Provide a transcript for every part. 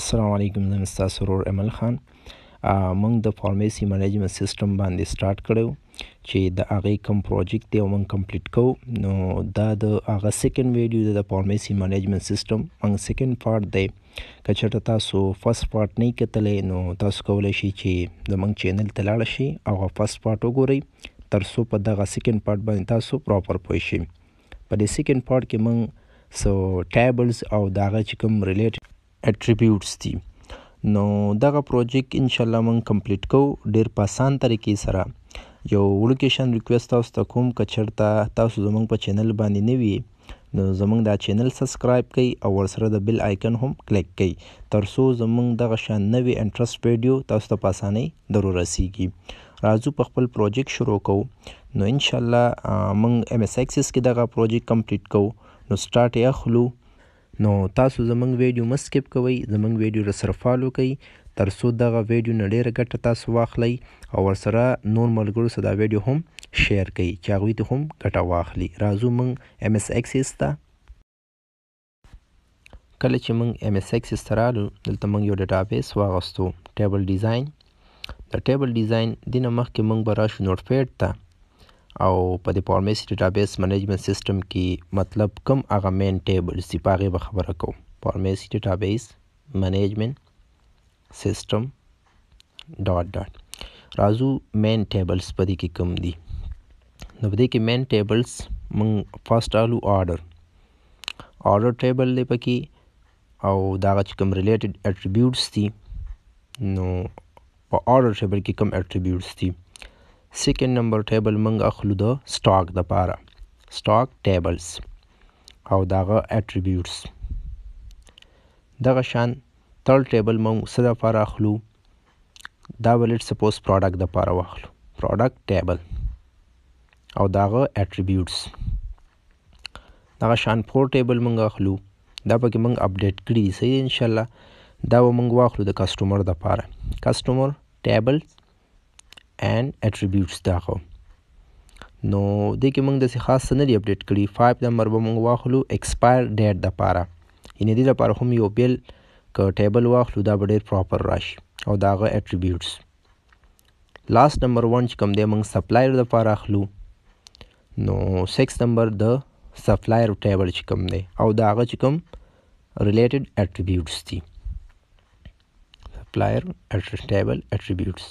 السلام علیکم زه ستاسو ورور امل خان موږ د فارمیسي منیجمنت سیستم باندې سٹارټ کړو چې د هغه کوم پروجیکټ دی او موږ کمپلیټ کوو نو دا د هغه سیکنډ ویډیو ده د فارمیسي منیجمنت سیستم موږ سیکنډ پارت دی که چېرته تاسو فرست پارت نه کتلی نو تاسو کولی شئ چې زموږ چینل ته لاړ شئ او فرست پارت وګورئ ترڅو په دغه سیکنډ پارت باندې تاسو پراپر پوه شئ په دې سیکنډ پارت کې موږ سو ټیبلز او داغه چې کوم ریلیټډ اټریبیوټس دي نو دغه پروجیکټ ان شاء الله موږ کمپلیټ کو ډیر په اسان طریقې سره یو وړوکیشن ریکوست تاسو ته کوم کچرته تاسو زموږ په چینل باندې نه وی نو زموږ دا چینل سبسکرایب کړئ او ورسره د بیل آیکن هم کلیک کړئ ترڅو زموږ دغه شان نوې انټرست ویډیو تاسو ته په اسانۍ درورسیږي راځو په خپل پروجیکټ شروع کوو نو ان شاء الله موږ ایم اس ایکسس کې دغه پروجیکټ کمپلیټ کوو نو سٹارټ یې اخلو نو تاسو زمونږ ویډیو مه سکیپ کوئ زمونږ ویډیو را سره فالو کړئ تر څو دغه ویډیو نه ډیره ګټه تاسو واخلئ او ورسره نور ملګرو سره دا ویډیو هم شیر کړئ چې هغوی ترې هم ګټه واخلي راځو موږ ایم اس ایکسس ته کله چې موږ ایم اس ایکسس ته رالو دلته موږ یو ډیټابیس واغستو ټیبل ډیزاین د ټیبل ډیزاین دینه مخکې موږ به راشو نوټ پیډ ته او په د فارمیسي ډیټابیس منیجمنت سیستم کې مطلب کم هغه مین ټیبلز دي په هغې به خبره کوو فارمیسي ډیټابیس منیجمنت سیسټم ډاټ ډاټ راځو مین ټیبلز په دې کې کوم دي نو په دې کې مین ټیبلز موږ فرست الو آرډر آرډر ټیبل دی پکې او دا چې کوم ریلیټډ اټریبیوټس دي نو په آرډر ټیبل کې کوم اټریبیوټس دي سیکنډ نمبر ټیبل موږ اخلو د سټاک د پاره سټاک ټیبلز او داغه اټریبیوټس دغه شان تړ ټیبل مونږ څه لپاره اخلو دا به لیټ سپوز پروډکټ د لپاره واخلو پروډکټ ټیبل او داغه اټریبیوټس دغه شان فور ټیبل مونږ اخلو دا پکې مونږ اپډیټ کړی دی صحیح ان شاء الله دا به مونږ واخلو د کسټمر د لپاره کسټمر ټیبل and attributes دا خو نو دې کې موږ داسې خاص څه نه دي اپډیټ کړي 5 نمبر به موږ واخلو ایکسپایر ډیټ دپاره یعنې دې لپاره هم یو بل که ټیبل واخلو دا به ډېر پراپر راشي او د هغه اټریبیوټس لاست نمبر 1 چې کوم دی موږ سپلایر دپاره اخلو نو 6 نمبر د سپلایر ټیبل چې کوم دی او د هغه چې کوم ریلیټډ اټریبیوټس دي سپلایر اټریټیبل اټریبیوټس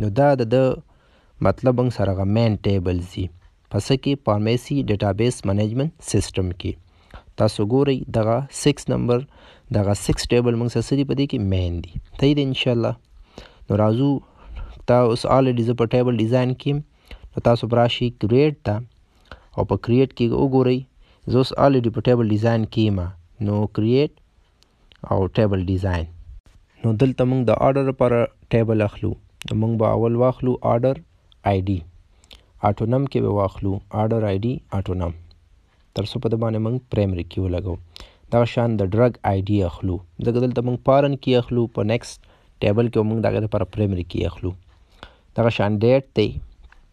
نو دا د د مطلب موږ سره غو مین ټیبل زی پس کې فارمیسی ډیټابیس منیجمنت سیستم کې تاسو ګورئ دغه 6 نمبر دغه 6 ټیبل موږ سره سری پدې کې مین دی صحیح دی ان شاء الله نو راځو تا اوس الریډي زه په ټیبل ډیزاین کې نو تاسو براشي کریټ ته او په کریټ کې وګورئ زه اوس الریډي په ټیبل ډیزاین کې یم نو کریټ او ټیبل ډیزاین نو دلته موږ د آرډر لپاره ټیبل اخلو نو موږ به اول واخلو آرډر آی ډي اټونم کې به واخلو آرډر آی ډي اټونم تر څو په د باندې موږ پرایمري کې ولګو دا شان د ډرګ آی ډي اخلو ځکه دلته موږ پارن کې اخلو په نیکسټ ټیبل کې موږ دغه لپاره پرایمري کې اخلو دغه شان ډیټ دی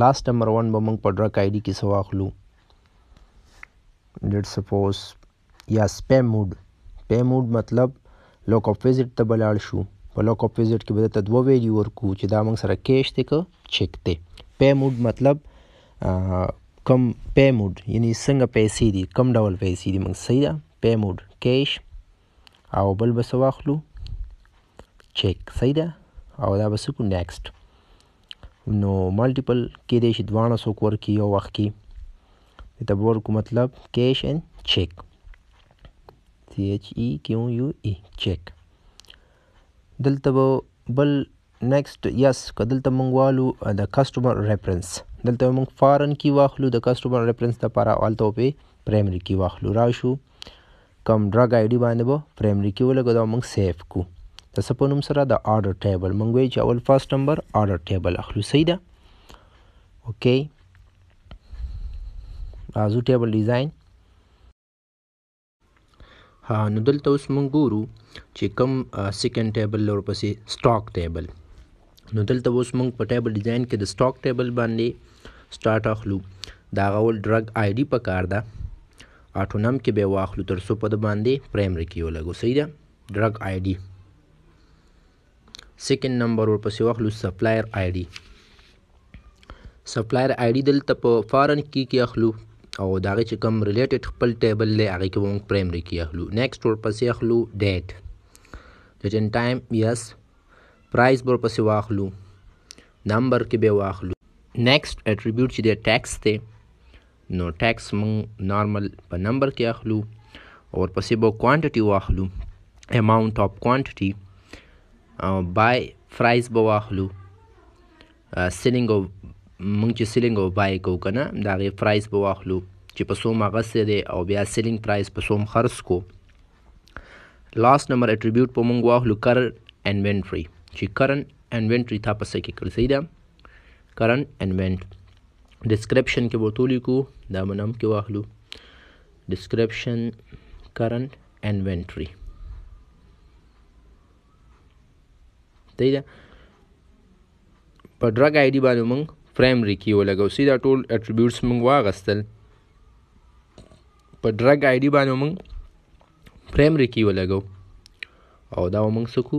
لاست نمبر 1 به موږ په ډرک آی ډی کې څه واخلو لیټ سپوز یا سپیم موډ سپیم موډ مطلب لوک اپ ویزټ ته بلاړ شو په لوک اپ ویزټ کې به ته دوه ویلیو ورکو چې دا موږ سره کیش دی که چیک دی پی موډ مطلب کم پی موډ یعنی څنګه پیسې دي کم ډول پیسې دي موږ صحیح ده پی موډ کیش او بل به څه واخلو چیک صحیح ده او دا به څه کو نیکسټ نو مالټیپل کېدای شي دواړه څوک ورکړي یو وخت کې دته به ورکړو مطلب کیش اینډ چیک سی ایچ ای کیو یو ای چیک دلته به بل نیکسټ یس که دلته مونږ والو د کسټمر ریفرنس دلته مونږ فارن کی واخلو د کسټمر ریفرنس لپاره الته په پرایمری کی واخلو راشو کم ډرګ آی ډی باندې به پرایمری کی ولګو دا مونږ سیف کو د څه په نوم سره د آرډر ټیبل مونږ وی چې اول فرست نمبر آرډر ټیبل اخلو صحیح ده اوکی بازو ټیبل ډیزاین ها نو دلته اوس مونږ ګورو چې کوم سیکنډ ټیبل لور پسې سټاک ټیبل نو دلته اوس مونږ په ټیبل ډیزاین کې د سټاک ټیبل باندې سٹارټ اخلو دا غول ډرګ آی ډی پکار ده اټونم کې به واخلو تر څو په د باندې پرایمری کې ولګو صحیح ده ډرګ آی ډی سیکنډ نمبر ورپسې واخلو سپلایر آی ډي سپلایر آی ډي دلته په فارن کی کې اخلو او دا غي چې کوم ریلیټډ خپل ټیبل دی هغه کې مونږ پرایمري کې اخلو نیکسټ ورپسې اخلو ډیټ ډیټ ان ټایم یس پرایس ورپسې واخلو نمبر کې به واخلو نیکسټ اټریبیوټ چې د ټیکس دی نو ټیکس مونږ نارمل په نمبر کې اخلو او ورپسې به کوانټټي واخلو اماونټ اف کوانټټي او بای فرایز به واخلو سیلینګ او مونږ چې سیلینګ او بای کو کنه دا غي پرایس به واخلو چې په سوم هغه څه دی او بیا سیلینګ پرایس په سوم خرڅ کو لاس نمبر اټریبیوټ په مونږ واخلو کرنټ انوینټری چې کرنټ انوینټری تا په سکه کړ صحیح ده کرنټ انوینټ ډیسکرپشن کې ورته ولیکو دا به نم کې واخلو ډیسکرپشن کرنټ انوینټري صحیح ده په ډرګ آی ډي باندې موږ پرایمري کی ولګو سی دا ټول اټریبیوټس موږ واغستل په ډرګ آی ډي باندې موږ پرایمري کی ولګو او دا موږ سکو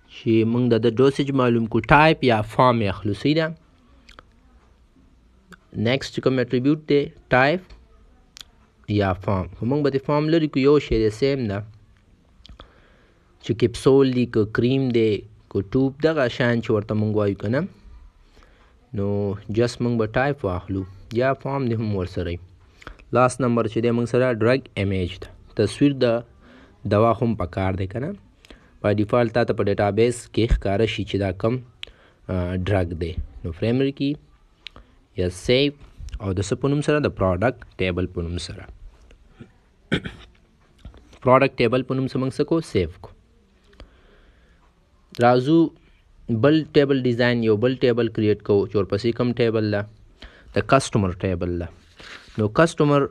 چې موږ د د ډوسج معلوم کو ټایپ یا فارم یې اخلو صحیح ده نیکسټ کوم اټریبیوټ دی ټایپ یا فارم خو موږ به د فارم لري کو یو شی دی سیم ده چې کپسول دی که کریم دی که ټوب دغه شان چې ورته موږ وایو که نه نو جس موږ به ټایپ واخلو یا فارم دی هم ورسره لاس نمبر چې دی موږ سره ډرګ امیج ده تصویر د دوا هم پکار دی که نه بای ډیفالت تاته په ډیټابیس کې ښکاره شي چې دا کم ډرګ دی نو فرایمري کی یا سیو او د څه په نوم سره د پروډکټ ټیبل په نوم سره پروډکټ ټیبل په نوم سمنګ سکو سیو کو رازو بل ټیبل ډیزاین یو بل ټیبل کریټ کو چې ورپسې کوم ټیبل ده د کسٹمر ټیبل ده نو کسٹمر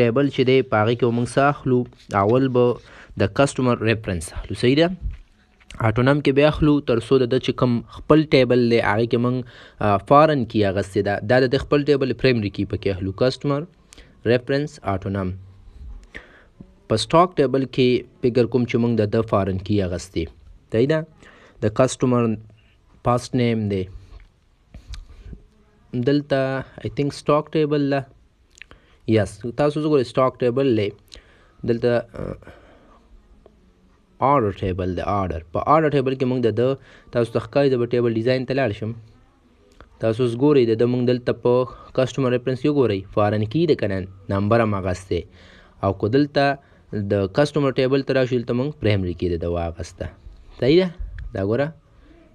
ټیبل چې دی په هغه کې موږ څه اخلو اول به د کسټمر ریفرنس اخلو صحیح ده اټونم کې بیا خلو تر څو د چې کوم خپل ټیبل دی هغه کې موږ فارن کی اغستې ده دا د خپل ټیبل پرایمری کی پکې خلو کسٹمر ریفرنس اټونم په سٹاک ټیبل کې فکر کوم چې موږ د فارن کی اغستې دی دا د کسٹمر پاست نیم دی دلته آی تھنک سټاک ټیبل ده یس تاسو وګورئ سټاک ټیبل لې دلته آرډر ټیبل د آرډر په آرډر ټیبل کې موږ د د تاسو ته ښکاري د ټیبل ډیزاین ته لاړ شم تاسو ګورئ د موږ دلته په کسٹمر ریفرنس کې ګورئ فارن کی د کنن نمبر هم غسته او کو دلته د کسٹمر ټیبل تر شول ته موږ پرایمری کې د واغسته صحیح ده دا ګوره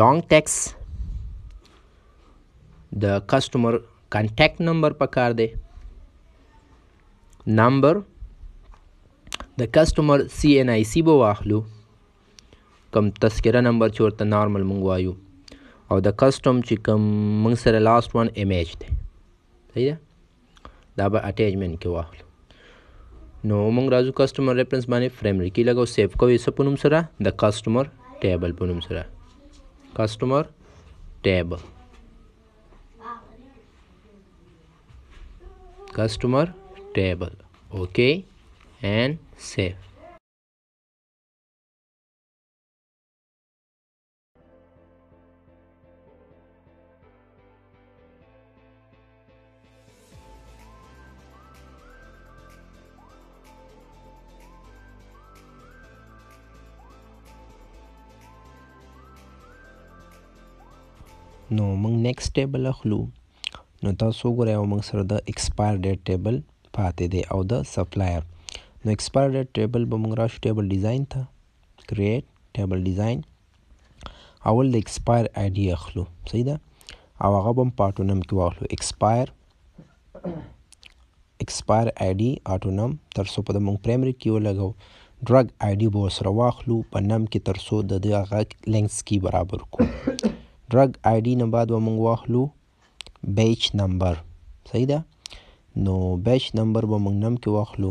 لانګ ټیکس د کسٹمر کانټیکټ نمبر پکار دی نمبر د کسٹمر سی ان آی سی به واخلو کم تذکره نمبر چې ورته نارمل مونږ وایو او د کسټم چې کوم مونږ سره لاست وان ایم ایچ دی صحیح ده دا به اټیچمنټ کې واخلو نو موږ راځو کسټمر ریفرنس باندې پرایمري کې لګو سیو کوي څه په نوم سره د کسټمر ټیبل په نوم سره کسټمر ټیبل کسټمر ټیبل اوکې اینڈ سیو نو موږ نیکسټ ټیبل اخلو نو تاسو وګورئ او موږ سره د ایکسپایر ډیټ ټیبل پاتې دی او د سپلایر نو ایکسپایر ډیټ ټیبل به موږ راشو ټیبل ډیزاین ته کریټ ټیبل ډیزاین اول د ایکسپایر آی ډي اخلو صحیح ده او هغه به هم په اټونم کې واخلو ایکسپایر ایکسپایر آی ډي اټونم تر څو په د موږ پرایمري کې ولګو ډرګ آی ډي به ورسره واخلو په نم کې تر څو د دې هغه لینکس کې برابر کړو ډرګ آی ډي نه بعد به موږ واخلو بیچ نمبر صحیح ده نو بیچ نمبر به موږ نم کې واخلو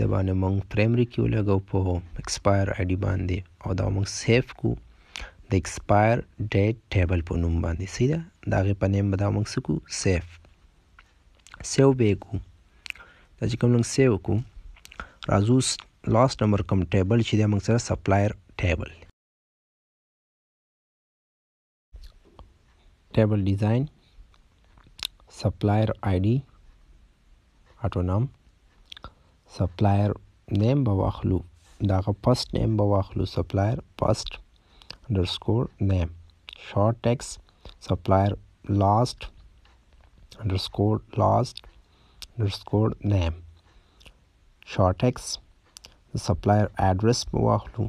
د باندې مونږ پرایمری کې ولګو په ایکسپایر آی ډی باندې او دا مونږ سیف کو د ایکسپایر ډیټ ټیبل په نوم باندې صحیح ده د هغې په نیم به دا مونږ څه کو سیف سیو به یې کو دا چې کوم مونږ سیو کو راځو لاست نمبر کوم ټیبل چې دی مونږ سره سپلایر ټیبل ټیبل ډیزاین سپلایر آی ډي اټو نام سپلایر نیم به واخلو دغه پست نیم به واخلو سپلایر پست انډرسکور نیم شارټ ټیکس سپلایر لاست انډرسکور لاست انډرسکور نیم شارټ ټیکس سپلایر اډرس به واخلو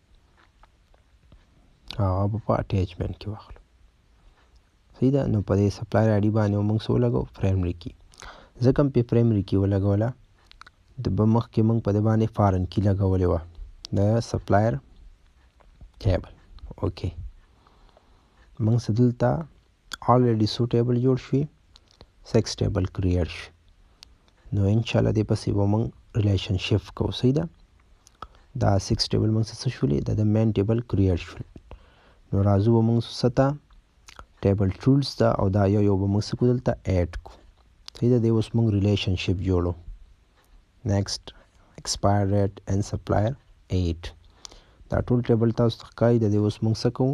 هغه به په اټیچمنټ کې واخلو صحیح ده نو په دې سپلای آی ډي باندې موږ سو لګو پرایمري کی ځکه هم په پرایمري کې ولګوله د به مخکې موږ په دې باندې فارن کی لګولې وه د سپلایر کیبل اوکې موږ څه دلته آلریډي سو ټیبل جوړ شوي سکس ټیبل کریئټ شي نو ان شاء الله دې پسې به موږ ریلیشن شپ کوو صحیح ده دا سکس ټیبل موږ څه شولې دا د مین ټیبل کریئټ شول نو راځو به موږ ستا ټیبل ټولز ته او دا یو یو به موږ څه کو دلته ایډ کو صحیح ده دې اوس موږ ریلیشن شپ جوړو نیکسټ ایکسپایر ریټ اینډ سپلایر 8 دا ټول ټیبل تاسو ته ښکاري د دې اوس موږ څه کوو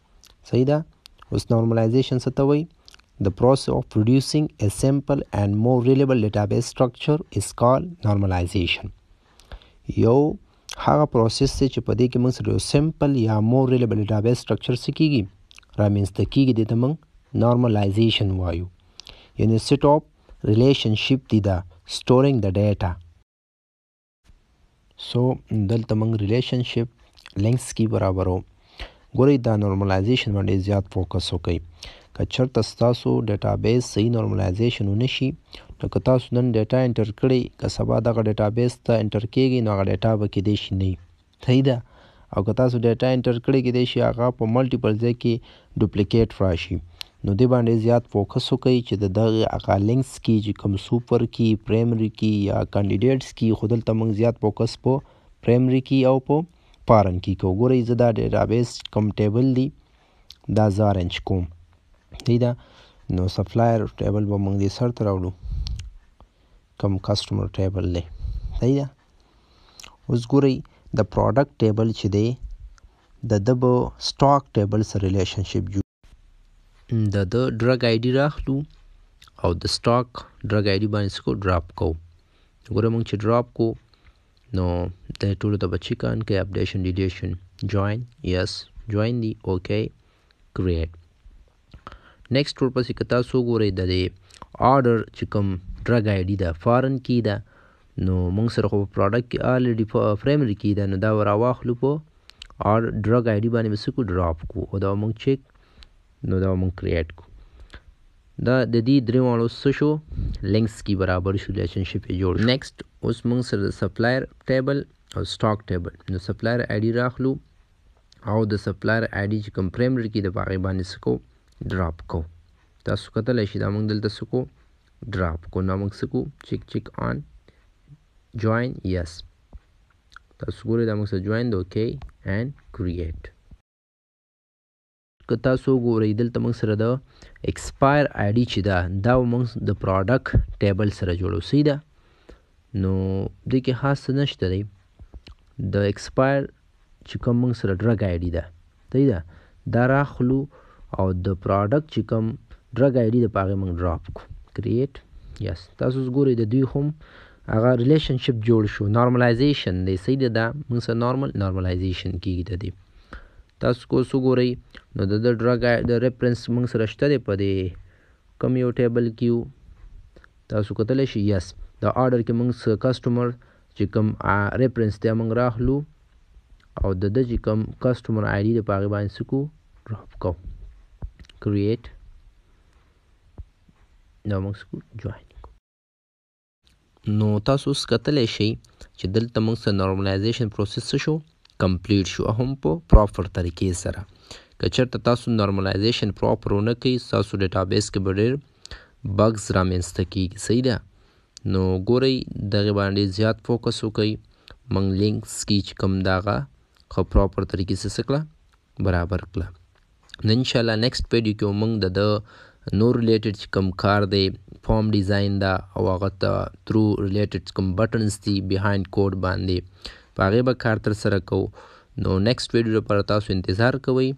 صحیح ده اوس نارملایزیشن څه ته وایي The process of producing a simple and more reliable database structure is called normalization. یو هغه پروسس چې په دې کې موږ سره یو سمپل یا مور ریلیبل ډیټابیس سټرکچر څه کیږي رامنځته کیږي دې ته موږ نارملایزیشن وایو یعنی سیټ اپ ریلیشنشپ دی دا سټورینګ د ډیټا سو دلته موږ ریلیشن شپ لینکس کی برابرو ګورئ دا نورمالایزیشن باندې زیات فوکس وکړئ که چرته ستاسو ډیټابیس صحیح نورمالایزیشن ونه شي نو که تاسو نن ډیټا انټر کړئ که سبا دغه ډیټابیس ته انټر کیږئ نو هغه ډیټا به کیدای شي نه صحیح ده او که تاسو ډیټا انټر کړی کیدای شي هغه په ملټیپل ځای کې ډوپلیکیټ راشي نو دې باندې زیات فوکس وکړئ چې د دغه هغه لینکس کې چې کوم سوپر کې پرایمري کې یا کاندیډیټس کې خو دلته موږ زیات فوکس په پرایمري کې او په فارن کې کوو ګورئ زه دا ډیټابیس کوم ټیبل دی دا زه ارنج کوم دی دا نو سپلایر ټیبل به موږ دې سر ته راوړو کوم کسټمر ټیبل دی صحیح ده اوس ګورئ د پروډکټ ټیبل چې دی د د به سټاک ټیبل سره ریلیشنشپ جوړ د د ډرګ آی ډي راخلو او د سټاک ډرګ آی ډي باندې سکو ډراپ کو ګوره مونږ چې ډراپ کو نو د ټولو ته بچی کان کې اپډیشن ډیلیشن جوائن یس جوائن دی اوکی کریټ نیکسټ ورپسې که تاسو وګورئ د دې آرډر چې کوم ډرګ آی ډي ده فارن کی ده نو موږ سره خو په پراډکټ کې آلریډي پرایمري کی ده نو دا راواخلو په آر ډرګ آی ډي باندې به څه کو ډراپ کو او دا موږ چیک نو دا مونږ کریټ کو دا د دې درې واړو څه شو لینکس کی برابر شو ریلیشن شپ یې جوړ نیکسټ اوس مونږ سره د سپلایر ټیبل او سټاک ټیبل نو سپلایر آی ډي راخلو او د سپلایر آی ډی چې کوم پریمرډ کې د باغې باندې سکو ډراپ کو تاسو کتلای شي دا موږ دلته سکو ډراپ کو نو موږ سکو چیک چیک آن جوائن یس تاسو ګورئ دا موږ سره جوائن دی اوکې اینډ کریټ که تاسو ګورئ دلته موږ سره د ایکسپایر آی ډی چې دا دا موږ د پروډکټ ټیبل سره جوړو سي دا نو د کې خاص نشته دی د ایکسپایر چی کوم مونږ سره ډرګ آیډی ده صحیح ده دا راخلو او د پراډکټ چی کوم ډرګ آیډی ده په هغه مونږ ډراپ کو کریټ یس تاسو اوس ګورئ د دوی هم هغه ریلیشن شپ جوړ شو نارملایزیشن دی صحیح ده دا مونږ سره نارمل نارملایزیشن کیږي د دې تاسو کو سو ګورئ نو د ډرګ د ریفرنس مونږ سره شته دی په دې کم یو ټیبل کیو تاسو کتلی شئ یس د آرډر کې مونږ کسټمر چې کوم ریپرنس ته موږ راخلو او د د چې کوم کسټمر آی ډی د په هغې باندې څه کو ډراپ کو کریټ دا موږ څه کو جوین کو نو تاسو اوس کتلی شئ چې دلته موږ سره نارملایزیشن پروسس څه شو کمپلیټ شو هم په پراپر طریقې سره که چېرته تاسو نارملایزیشن پراپر ونه کړئ ستاسو ډیټابیس کې به ډېر بګز رامنځته کیږي صحیح ده نو ګورئ دغه باندې زیات فوکس وکړئ موږ لینکس کی چې کوم داغه خو پراپر طریقې سره سکړه برابر کړه نو ان شاء الله نیکسټ ویډیو کې موږ د د نور ریلیټډ چې کوم کار دی فارم ډیزاین دا او هغه ته ترو ریلیټډ کوم بټنز دي بیهایند کوډ باندې په هغه به کار تر سره کو نو نیکسټ ویډیو لپاره تاسو انتظار کوئ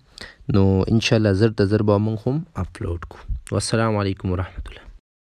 نو ان شاء الله زر تر زر به موږ هم اپلوډ کو والسلام علیکم ورحمت الله